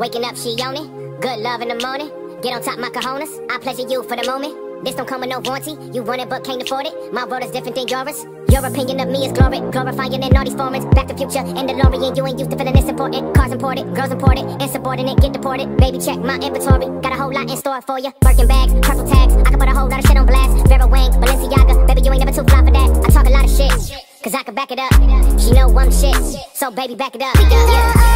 Waking up, she on it. Good love in the morning. Get on top, my cojones. I pleasure you for the moment. This don't come with no warranty. You want it but can't afford it. My world is different than yours. Your opinion of me is glory, glorifying in all these formats. Back to future in DeLorean. You ain't used to feeling this important. Cars imported, girls imported, insubordinate, get deported. Baby, check my inventory. Got a whole lot in store for you. Birkin bags, purple tags. I can put a whole lot of shit on blast. Vera Wang, Balenciaga. Baby, you ain't never too fly for that. I talk a lot of shit. Cause I can back it up. She know I'm shit. So baby, back it up. We